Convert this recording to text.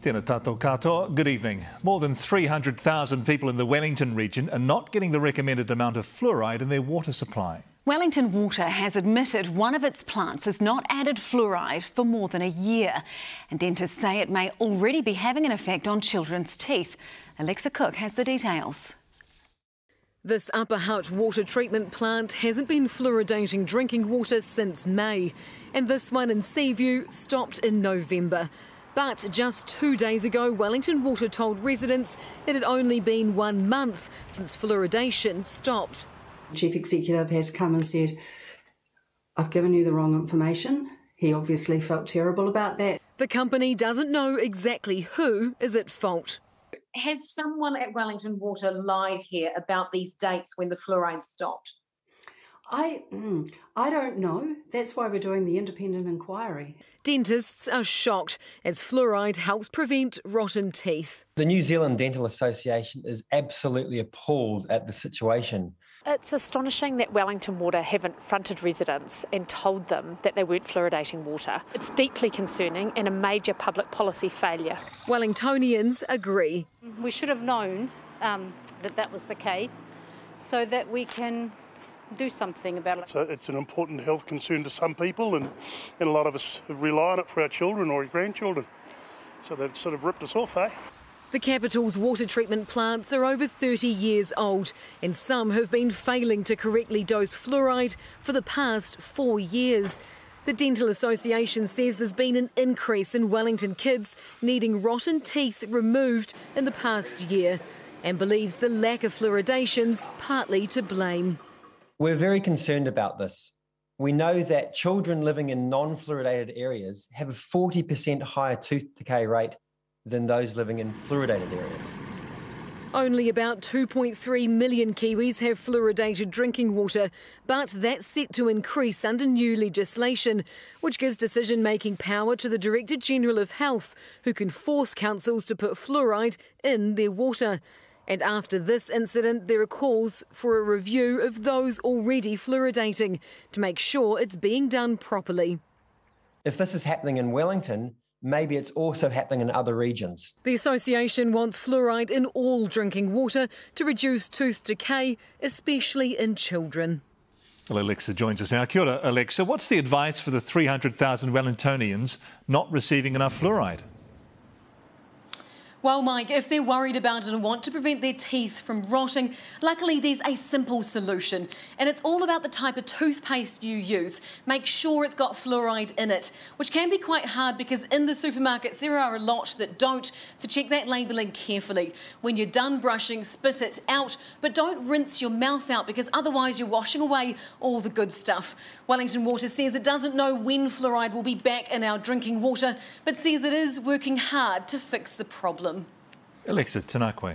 Tēnā tātou katoa. Good evening. More than 300,000 people in the Wellington region are not getting the recommended amount of fluoride in their water supply. Wellington Water has admitted one of its plants has not added fluoride for more than a year. And dentists say it may already be having an effect on children's teeth. Alexa Cook has the details. This Upper Hutt water treatment plant hasn't been fluoridating drinking water since May, and this one in Seaview stopped in November. But just two days ago, Wellington Water told residents it had only been one month since fluoridation stopped. Chief Executive has come and said, I've given you the wrong information. He obviously felt terrible about that. The company doesn't know exactly who is at fault. Has someone at Wellington Water lied here about these dates when the fluoride stopped? I, mm, I don't know. That's why we're doing the independent inquiry. Dentists are shocked as fluoride helps prevent rotten teeth. The New Zealand Dental Association is absolutely appalled at the situation. It's astonishing that Wellington Water haven't fronted residents and told them that they weren't fluoridating water. It's deeply concerning and a major public policy failure. Wellingtonians agree. We should have known um, that that was the case so that we can do something about it. So it's an important health concern to some people, and, and a lot of us rely on it for our children or our grandchildren. So they've sort of ripped us off, eh? The capital's water treatment plants are over 30 years old, and some have been failing to correctly dose fluoride for the past four years. The Dental Association says there's been an increase in Wellington kids needing rotten teeth removed in the past year and believes the lack of fluoridation's partly to blame. We're very concerned about this. We know that children living in non fluoridated areas have a 40% higher tooth decay rate than those living in fluoridated areas. Only about 2.3 million Kiwis have fluoridated drinking water, but that's set to increase under new legislation, which gives decision making power to the Director General of Health, who can force councils to put fluoride in their water. And after this incident, there are calls for a review of those already fluoridating to make sure it's being done properly. If this is happening in Wellington, maybe it's also happening in other regions. The association wants fluoride in all drinking water to reduce tooth decay, especially in children. Well, Alexa joins us now. Kia ora, Alexa. What's the advice for the 300,000 Wellingtonians not receiving enough fluoride? Well, Mike, if they're worried about it and want to prevent their teeth from rotting, luckily there's a simple solution. And it's all about the type of toothpaste you use. Make sure it's got fluoride in it, which can be quite hard because in the supermarkets there are a lot that don't. So check that labelling carefully. When you're done brushing, spit it out, but don't rinse your mouth out because otherwise you're washing away all the good stuff. Wellington Water says it doesn't know when fluoride will be back in our drinking water, but says it is working hard to fix the problem. Alexa tēnā koe.